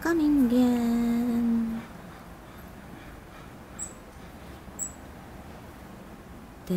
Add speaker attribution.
Speaker 1: か人間。って